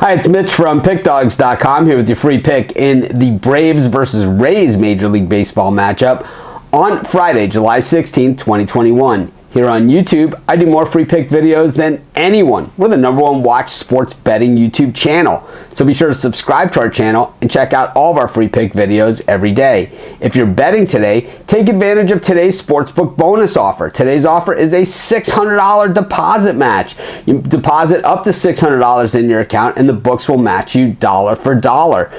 Hi, it's Mitch from PickDawgz.com here with your free pick in the Braves versus Rays Major League Baseball matchup on Friday, July 16, 2021. Here on YouTube, I do more free pick videos than anyone. We're the number one watch sports betting YouTube channel. So be sure to subscribe to our channel and check out all of our free pick videos every day. If you're betting today, take advantage of today's sportsbook bonus offer. Today's offer is a $600 deposit match. You deposit up to $600 in your account and the books will match you dollar for dollar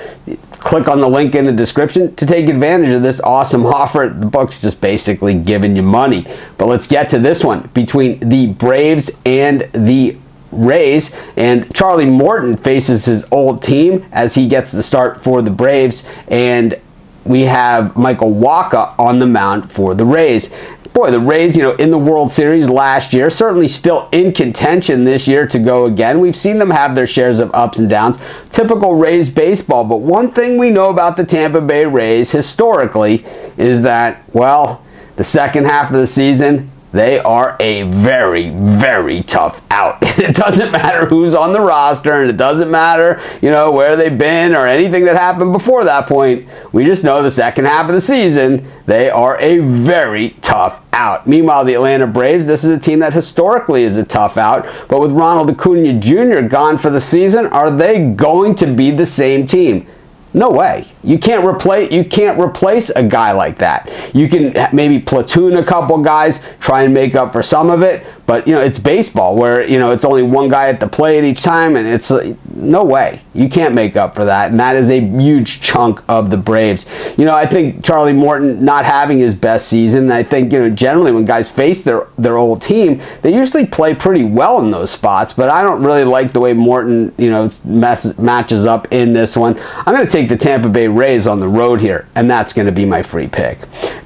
click on the link in the description to take advantage of this awesome offer. The book's just basically giving you money. But let's get to this one between the Braves and the Rays, and Charlie Morton faces his old team as he gets the start for the Braves, and we have Michael Wacha on the mound for the Rays boy, the Rays, you know, in the World Series last year, certainly still in contention this year to go again. We've seen them have their shares of ups and downs. Typical Rays baseball. But one thing we know about the Tampa Bay Rays historically is that, well, the second half of the season, they are a very, very tough out. it doesn't matter who's on the roster, and it doesn't matter, you know, where they've been or anything that happened before that point. We just know the second half of the season, they are a very tough out. Meanwhile, the Atlanta Braves, this is a team that historically is a tough out, but with Ronald Acuna Jr. gone for the season, are they going to be the same team? No way. You can't replace you can't replace a guy like that. You can maybe platoon a couple guys, try and make up for some of it, but you know it's baseball where you know it's only one guy at the plate each time, and it's no way you can't make up for that. And that is a huge chunk of the Braves. You know I think Charlie Morton not having his best season. I think you know generally when guys face their their old team, they usually play pretty well in those spots. But I don't really like the way Morton you know matches up in this one. I'm going to take the Tampa Bay Rays on the road here, and that's going to be my free pick.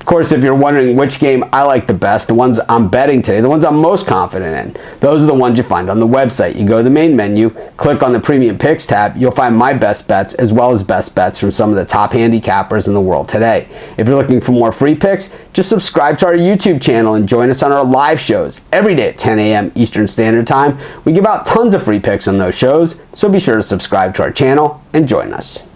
Of course, if you're wondering which game I like the best, the ones I'm betting today, the ones I'm most confident in, those are the ones you find on the website. You go to the main menu, click on the Premium Picks tab, you'll find my best bets as well as best bets from some of the top handicappers in the world today. If you're looking for more free picks, just subscribe to our YouTube channel and join us on our live shows every day at 10 a.m. Eastern Standard Time. We give out tons of free picks on those shows, so be sure to subscribe to our channel and join us.